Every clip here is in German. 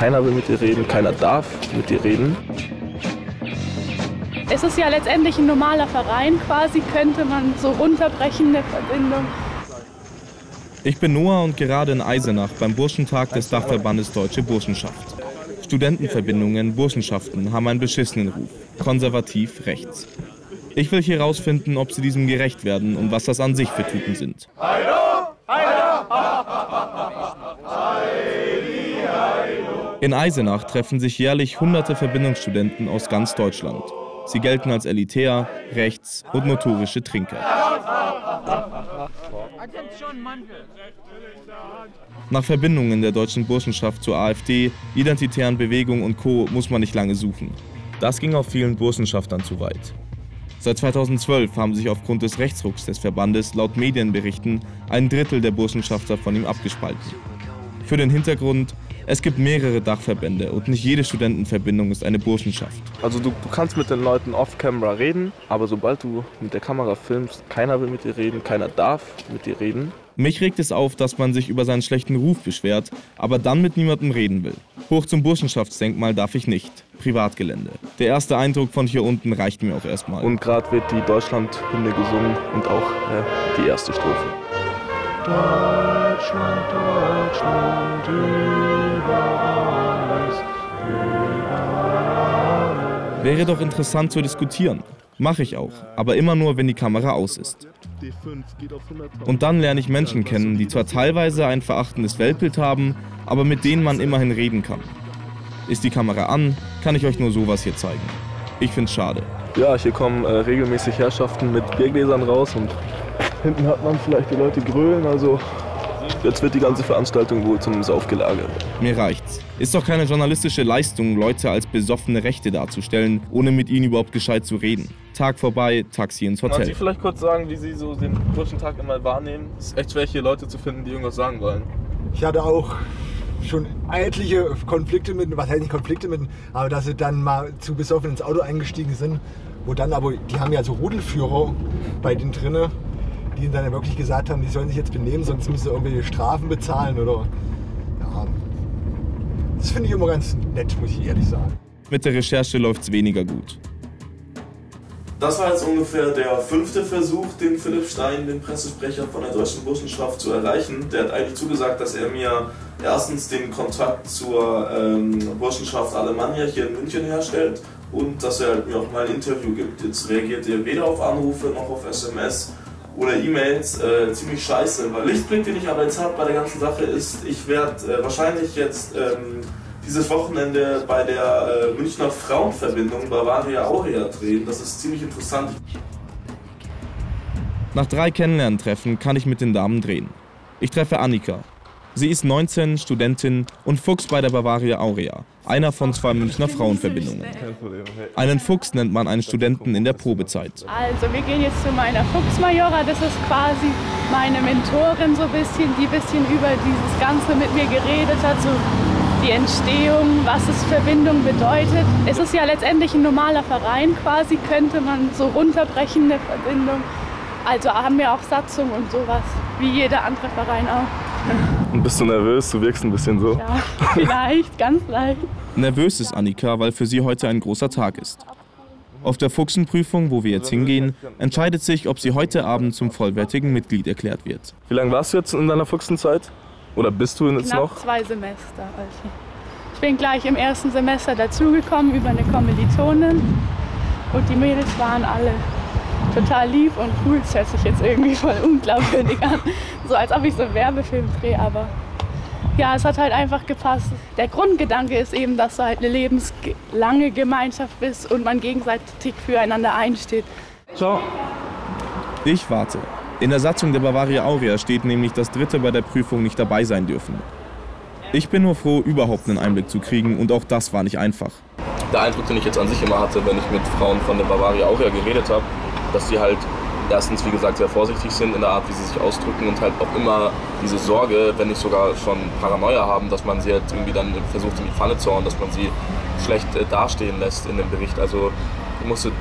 Keiner will mit dir reden, keiner darf mit dir reden. Es ist ja letztendlich ein normaler Verein quasi, könnte man so runterbrechen, der Verbindung. Ich bin Noah und gerade in Eisenach beim Burschentag des Dachverbandes Deutsche Burschenschaft. Studentenverbindungen, Burschenschaften haben einen beschissenen Ruf. Konservativ rechts. Ich will hier rausfinden, ob sie diesem gerecht werden und was das an sich für Typen sind. In Eisenach treffen sich jährlich hunderte Verbindungsstudenten aus ganz Deutschland. Sie gelten als elitär, rechts und notorische Trinker. Nach Verbindungen der deutschen Burschenschaft zur AfD, identitären Bewegung und Co. muss man nicht lange suchen. Das ging auf vielen Burschenschaftern zu weit. Seit 2012 haben sich aufgrund des Rechtsrucks des Verbandes laut Medienberichten ein Drittel der Burschenschafter von ihm abgespalten. Für den Hintergrund, es gibt mehrere Dachverbände und nicht jede Studentenverbindung ist eine Burschenschaft. Also du, du kannst mit den Leuten off-camera reden, aber sobald du mit der Kamera filmst, keiner will mit dir reden, keiner darf mit dir reden. Mich regt es auf, dass man sich über seinen schlechten Ruf beschwert, aber dann mit niemandem reden will. Hoch zum Burschenschaftsdenkmal darf ich nicht. Privatgelände. Der erste Eindruck von hier unten reicht mir auch erstmal. Und gerade wird die Deutschlandhymne gesungen und auch äh, die erste Strophe. Deutschland, Deutschland, über alles, über alles. Wäre doch interessant zu diskutieren. Mache ich auch, aber immer nur, wenn die Kamera aus ist. Und dann lerne ich Menschen kennen, die zwar teilweise ein verachtendes Weltbild haben, aber mit denen man immerhin reden kann. Ist die Kamera an, kann ich euch nur sowas hier zeigen. Ich find's schade. Ja, hier kommen äh, regelmäßig Herrschaften mit Biergläsern raus und hinten hat man vielleicht die Leute grölen, also Jetzt wird die ganze Veranstaltung wohl zum Saufgelage. Mir reicht's. Ist doch keine journalistische Leistung, Leute als besoffene Rechte darzustellen, ohne mit ihnen überhaupt gescheit zu reden. Tag vorbei, Taxi ins Hotel. Kann Sie vielleicht kurz sagen, wie Sie so den Burschentag immer wahrnehmen? Es ist echt schwer, hier Leute zu finden, die irgendwas sagen wollen. Ich hatte auch schon etliche Konflikte mit, was heißt nicht Konflikte mit, aber dass sie dann mal zu besoffen ins Auto eingestiegen sind, wo dann aber, die haben ja so Rudelführer bei den drinnen die ihnen dann ja wirklich gesagt haben, die sollen sich jetzt benehmen, sonst müssen sie irgendwelche Strafen bezahlen oder. Ja. Das finde ich immer ganz nett, muss ich ehrlich sagen. Mit der Recherche läuft es weniger gut. Das war jetzt ungefähr der fünfte Versuch, den Philipp Stein, den Pressesprecher von der Deutschen Burschenschaft, zu erreichen. Der hat eigentlich zugesagt, dass er mir erstens den Kontakt zur ähm, Burschenschaft Alemannia hier in München herstellt und dass er mir auch mal ein Interview gibt. Jetzt reagiert er weder auf Anrufe noch auf SMS oder E-Mails äh, ziemlich scheiße. Weil Lichtblick, den ich aber jetzt habe bei der ganzen Sache, ist, ich werde äh, wahrscheinlich jetzt ähm, dieses Wochenende bei der äh, Münchner Frauenverbindung Bavaria Aurea drehen. Das ist ziemlich interessant. Nach drei Kennenlerntreffen kann ich mit den Damen drehen. Ich treffe Annika, Sie ist 19, Studentin und Fuchs bei der Bavaria Aurea, einer von zwei Münchner Frauenverbindungen. Einen Fuchs nennt man einen Studenten in der Probezeit. Also wir gehen jetzt zu meiner Fuchsmajora, das ist quasi meine Mentorin so ein bisschen, die ein bisschen über dieses Ganze mit mir geredet hat, so die Entstehung, was es Verbindung bedeutet. Es ist ja letztendlich ein normaler Verein quasi, könnte man so runterbrechen, eine Verbindung. Also haben wir auch Satzung und sowas, wie jeder andere Verein auch. Und bist du nervös? Du wirkst ein bisschen so. Ja, vielleicht, ganz leicht. Nervös ist Annika, weil für sie heute ein großer Tag ist. Auf der Fuchsenprüfung, wo wir jetzt hingehen, entscheidet sich, ob sie heute Abend zum vollwertigen Mitglied erklärt wird. Wie lange warst du jetzt in deiner Fuchsenzeit? Oder bist du jetzt Knapp noch? zwei Semester. Also. Ich bin gleich im ersten Semester dazugekommen über eine Kommilitonin und die Mädels waren alle total lieb und cool. Das hört sich jetzt irgendwie voll unglaubwürdig an. So als ob ich so einen Werbefilm drehe, aber ja, es hat halt einfach gepasst. Der Grundgedanke ist eben, dass du halt eine lebenslange Gemeinschaft bist und man gegenseitig füreinander einsteht. Ciao. Ich warte. In der Satzung der Bavaria Aurea steht nämlich, dass Dritte bei der Prüfung nicht dabei sein dürfen. Ich bin nur froh, überhaupt einen Einblick zu kriegen und auch das war nicht einfach. Der Eindruck, den ich jetzt an sich immer hatte, wenn ich mit Frauen von der Bavaria Aurea geredet habe, dass sie halt erstens, wie gesagt, sehr vorsichtig sind in der Art, wie sie sich ausdrücken und halt auch immer diese Sorge, wenn nicht sogar schon Paranoia haben, dass man sie halt irgendwie dann versucht in die Pfanne zu hauen, dass man sie schlecht äh, dastehen lässt in dem Bericht. Also ich musste,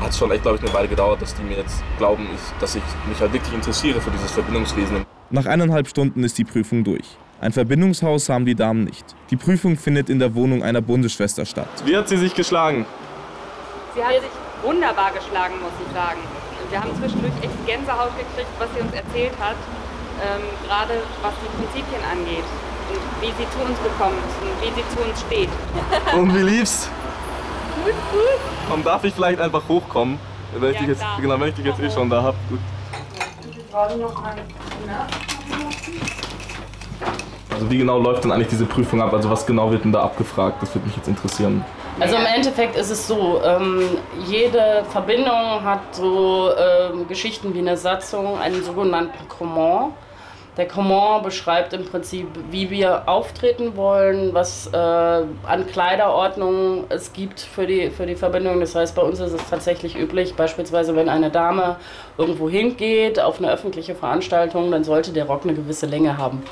hat schon echt, glaube ich, eine Weile gedauert, dass die mir jetzt glauben, ich, dass ich mich halt wirklich interessiere für dieses Verbindungswesen. Nach eineinhalb Stunden ist die Prüfung durch. Ein Verbindungshaus haben die Damen nicht. Die Prüfung findet in der Wohnung einer Bundesschwester statt. Wie hat sie sich geschlagen? Sie hat sich wunderbar geschlagen, muss ich sagen. Wir haben zwischendurch echt Gänsehaut gekriegt, was sie uns erzählt hat, ähm, gerade was die Prinzipien angeht und wie sie zu uns gekommen ist und wie sie zu uns steht. Und wie lief's? Gut, gut. Und darf ich vielleicht einfach hochkommen? Wenn ich, Ja, dich, jetzt, genau, wenn ich dich jetzt eh schon da habe. Gut. Also wie genau läuft denn eigentlich diese Prüfung ab? Also was genau wird denn da abgefragt? Das würde mich jetzt interessieren. Also im Endeffekt ist es so, ähm, jede Verbindung hat so ähm, Geschichten wie eine Satzung, einen sogenannten Comment. Der Comment beschreibt im Prinzip, wie wir auftreten wollen, was äh, an Kleiderordnung es gibt für die, für die Verbindung. Das heißt, bei uns ist es tatsächlich üblich, beispielsweise wenn eine Dame irgendwo hingeht auf eine öffentliche Veranstaltung, dann sollte der Rock eine gewisse Länge haben.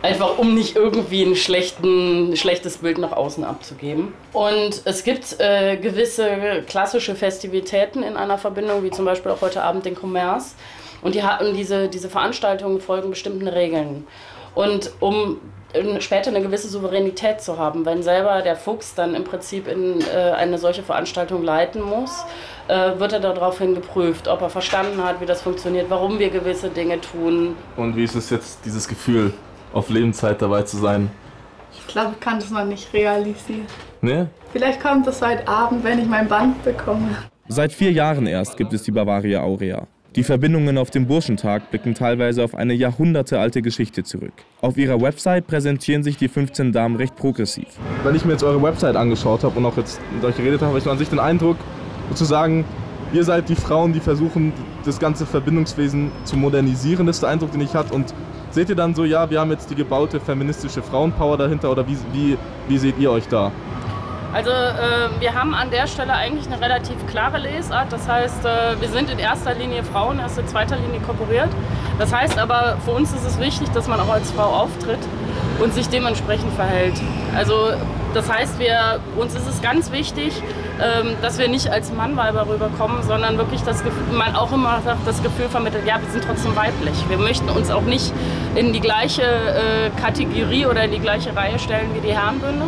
Einfach um nicht irgendwie ein schlechtes Bild nach außen abzugeben. Und es gibt äh, gewisse klassische Festivitäten in einer Verbindung, wie zum Beispiel auch heute Abend den Commerce. Und die hatten diese, diese Veranstaltungen folgen bestimmten Regeln. Und um äh, später eine gewisse Souveränität zu haben, wenn selber der Fuchs dann im Prinzip in äh, eine solche Veranstaltung leiten muss, äh, wird er daraufhin geprüft, ob er verstanden hat, wie das funktioniert, warum wir gewisse Dinge tun, Und wie ist es jetzt, dieses Gefühl, auf Lebenszeit dabei zu sein? Ich glaube, ich kann das noch nicht realisieren. Ne? Vielleicht kommt das heute Abend, wenn ich mein Band bekomme. Seit vier Jahren erst gibt es die Bavaria Aurea. Die Verbindungen auf dem Burschentag blicken teilweise auf eine jahrhundertealte Geschichte zurück. Auf ihrer Website präsentieren sich die 15 Damen recht progressiv. Wenn ich mir jetzt eure Website angeschaut habe und auch jetzt mit euch geredet habe, habe ich an sich den Eindruck, sozusagen, ihr seid die Frauen, die versuchen, das ganze Verbindungswesen zu modernisieren. Das ist der Eindruck, den ich hatte. Und seht ihr dann so, ja, wir haben jetzt die gebaute feministische Frauenpower dahinter oder wie, wie, wie seht ihr euch da? Also äh, wir haben an der Stelle eigentlich eine relativ klare Lesart. Das heißt, äh, wir sind in erster Linie Frauen, erst in zweiter Linie kooperiert. Das heißt aber, für uns ist es wichtig, dass man auch als Frau auftritt und sich dementsprechend verhält. Also das heißt, wir, uns ist es ganz wichtig, dass wir nicht als Mannweiber rüberkommen, sondern wirklich das Gefühl, man auch immer sagt, das Gefühl vermittelt, ja, wir sind trotzdem weiblich. Wir möchten uns auch nicht in die gleiche äh, Kategorie oder in die gleiche Reihe stellen wie die Herrenbünde.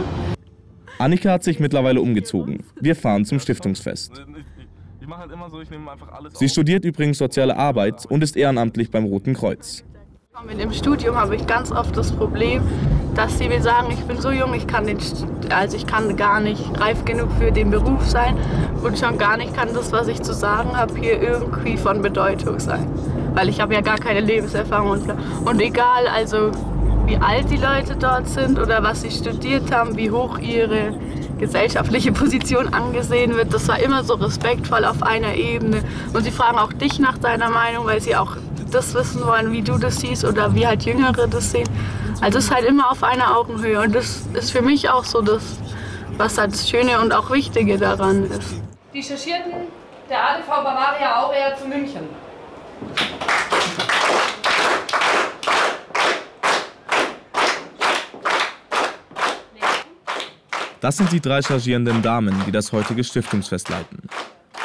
Annika hat sich mittlerweile umgezogen. Wir fahren zum Stiftungsfest. Ich mache halt immer so, ich nehme einfach alles Sie studiert übrigens soziale Arbeit und ist ehrenamtlich beim Roten Kreuz. Mit dem Studium habe ich ganz oft das Problem, dass sie mir sagen, ich bin so jung, ich kann, den, also ich kann gar nicht reif genug für den Beruf sein und schon gar nicht kann das, was ich zu sagen habe, hier irgendwie von Bedeutung sein. Weil ich habe ja gar keine Lebenserfahrung und, und egal, also wie alt die Leute dort sind oder was sie studiert haben, wie hoch ihre gesellschaftliche Position angesehen wird, das war immer so respektvoll auf einer Ebene. Und sie fragen auch dich nach deiner Meinung, weil sie auch das wissen wollen, wie du das siehst oder wie halt Jüngere das sehen. Also es ist halt immer auf einer Augenhöhe und das ist für mich auch so das, was halt das Schöne und auch Wichtige daran ist. Die Chargierten der ADV Bavaria Aurea zu München. Das sind die drei chargierenden Damen, die das heutige Stiftungsfest leiten.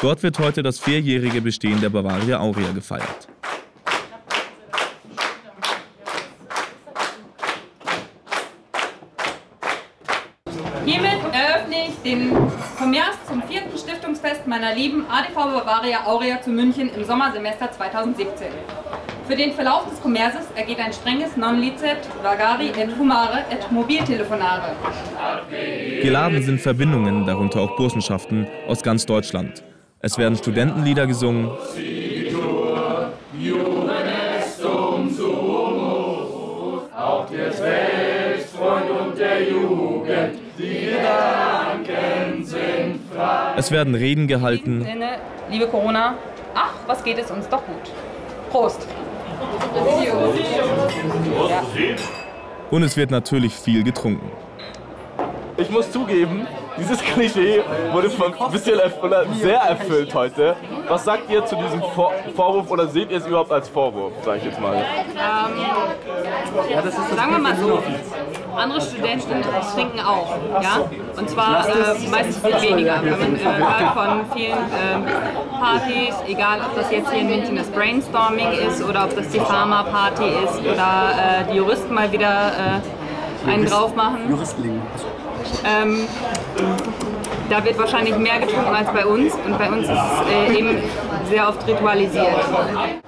Dort wird heute das vierjährige Bestehen der Bavaria Aurea gefeiert. Hiermit eröffne ich den Kommerz zum vierten Stiftungsfest meiner lieben ADV Bavaria Aurea zu München im Sommersemester 2017. Für den Verlauf des Kommerses ergeht ein strenges Non-Licet Vagari et Fumare et Mobiltelefonare. Geladen sind Verbindungen, darunter auch Burschenschaften, aus ganz Deutschland. Es werden Studentenlieder gesungen, es werden Reden gehalten, Sinne, liebe Corona, ach, was geht es uns doch gut. Prost! Ja. und es wird natürlich viel getrunken. Ich muss zugeben, dieses Klischee wurde von ein bisschen erf oder sehr erfüllt heute. Was sagt ihr zu diesem Vor Vorwurf oder seht ihr es überhaupt als Vorwurf, sage ich jetzt mal? Sagen wir mal so, andere Studenten trinken auch. Ja? Und zwar äh, meistens viel weniger. Wenn man äh, hört von vielen äh, Partys, egal ob das jetzt hier in München das Brainstorming ist oder ob das die Pharma-Party ist oder äh, die Juristen mal wieder äh, einen drauf machen. Juristling. Ähm, da wird wahrscheinlich mehr getrunken als bei uns und bei uns ist es äh, eben sehr oft ritualisiert.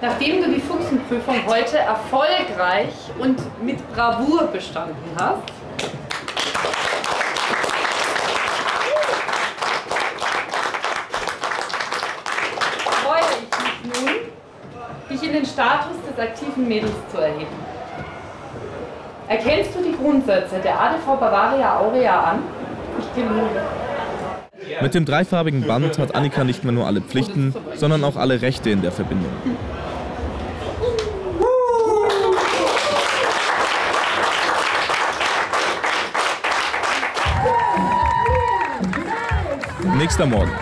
Nachdem du die Fuchsenprüfung heute erfolgreich und mit Bravour bestanden hast, freue ich mich nun, dich in den Status des aktiven Mädels zu erheben. Erkennst du die Grundsätze der ADV Bavaria Aurea an? Ich genüge. Mit dem dreifarbigen Band hat Annika nicht mehr nur alle Pflichten, sondern auch alle Rechte in der Verbindung. Nächster Morgen.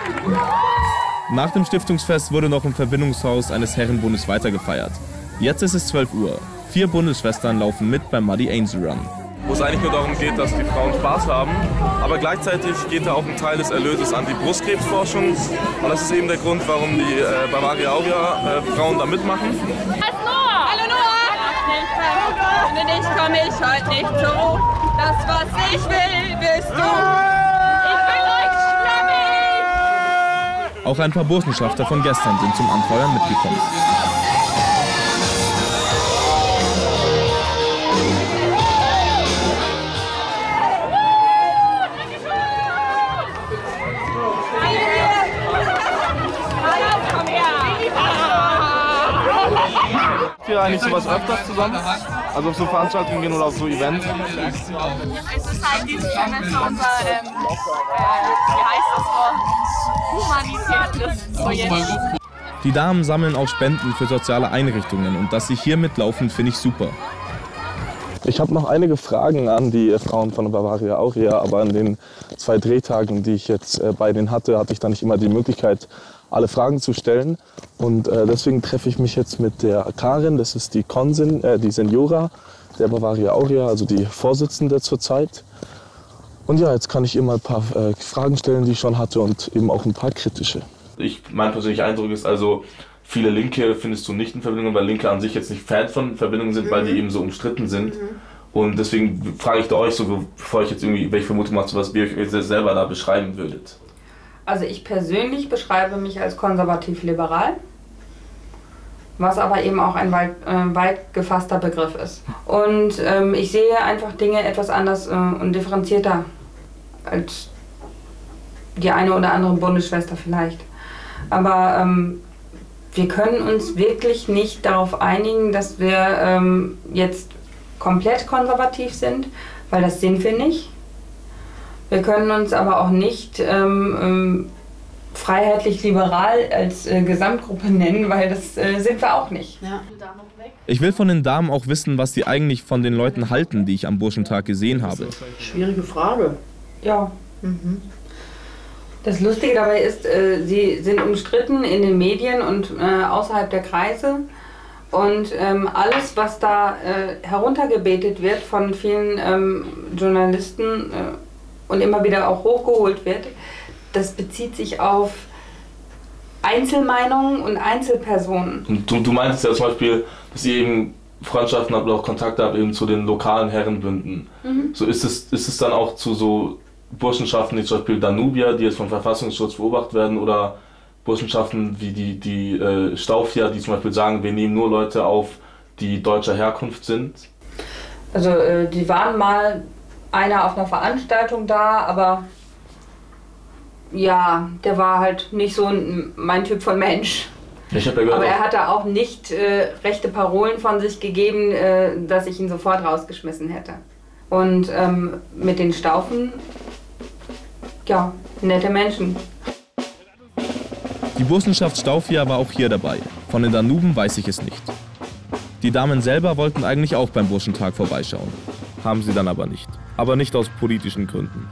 Nach dem Stiftungsfest wurde noch im Verbindungshaus eines Herrenbundes weitergefeiert. Jetzt ist es 12 Uhr. Vier Bundesschwestern laufen mit beim Muddy Angel Run. Wo es eigentlich nur darum geht, dass die Frauen Spaß haben. Aber gleichzeitig geht da auch ein Teil des Erlöses an die Brustkrebsforschung. Und das ist eben der Grund, warum die äh, Bavaria Aurea äh, Frauen da mitmachen. Hallo Noah! Ohne dich komme ich heute nicht zur Ruhe. Das, was ich will, bist du. Ich will euch schlammig! Auch ein paar Burschenschafter von gestern sind zum Anfeuern mitgekommen. Habt ihr eigentlich sowas öfters zusammen? Also auf so Veranstaltungen gehen oder auf so Events? Es ist halt dieses Semester unser, ähm, äh, wie heißt das Wort, humanitäres Projekt. Die Damen sammeln auch Spenden für soziale Einrichtungen und dass sie hier mitlaufen, finde ich super. Ich habe noch einige Fragen an die Frauen von Bavaria Aurea, aber an den zwei Drehtagen, die ich jetzt äh, bei denen hatte, hatte ich da nicht immer die Möglichkeit, alle Fragen zu stellen. Und äh, deswegen treffe ich mich jetzt mit der Karin, das ist die Konsin, äh, die Seniora der Bavaria Aurea, also die Vorsitzende zurzeit. Und ja, jetzt kann ich ihr mal ein paar äh, Fragen stellen, die ich schon hatte und eben auch ein paar kritische. Ich, mein persönlicher Eindruck ist also, viele Linke findest du nicht in Verbindungen, weil Linke an sich jetzt nicht Fan von Verbindungen sind, weil die eben so umstritten sind. Und deswegen frage ich da euch so, bevor ich jetzt irgendwie welche Vermutung mache, was ihr euch selber da beschreiben würdet. Also ich persönlich beschreibe mich als konservativ-liberal, was aber eben auch ein weit, äh, weit gefasster Begriff ist. Und ähm, ich sehe einfach Dinge etwas anders äh, und differenzierter als die eine oder andere Bundesschwester vielleicht. Aber ähm, wir können uns wirklich nicht darauf einigen, dass wir ähm, jetzt komplett konservativ sind, weil das sind wir nicht. Wir können uns aber auch nicht ähm, ähm, freiheitlich-liberal als äh, Gesamtgruppe nennen, weil das äh, sind wir auch nicht. Ich will von den Damen auch wissen, was sie eigentlich von den Leuten halten, die ich am Burschentag gesehen habe. Schwierige Frage. Ja. Das Lustige dabei ist, äh, sie sind umstritten in den Medien und äh, außerhalb der Kreise. Und ähm, alles, was da äh, heruntergebetet wird von vielen ähm, Journalisten äh, und immer wieder auch hochgeholt wird, das bezieht sich auf Einzelmeinungen und Einzelpersonen. Und du, du meintest ja zum Beispiel, dass ihr eben Freundschaften habt oder auch Kontakte habt eben zu den lokalen Herrenbünden. Mhm. So ist es, ist es dann auch zu so Burschenschaften wie zum Beispiel Danubia, die jetzt vom Verfassungsschutz beobachtet werden, oder Burschenschaften wie die, die äh, Staufia, die zum Beispiel sagen, wir nehmen nur Leute auf, die deutscher Herkunft sind. Also äh, die waren mal einer auf einer Veranstaltung da, aber ja, der war halt nicht so ein, mein Typ von Mensch. Ich ja gehört, Aber er auch- hat da auch nicht äh, rechte Parolen von sich gegeben, äh, dass ich ihn sofort rausgeschmissen hätte. Und ähm, mit den Staufen, ja, nette Menschen. Die Burschenschaft Staufia war auch hier dabei. Von den Danuben weiß ich es nicht. Die Damen selber wollten eigentlich auch beim Burschentag vorbeischauen. Haben sie dann aber nicht. Aber nicht aus politischen Gründen.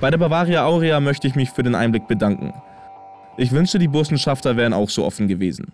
Bei der Bavaria Aurea möchte ich mich für den Einblick bedanken. Ich wünschte, die Burschenschafter wären auch so offen gewesen.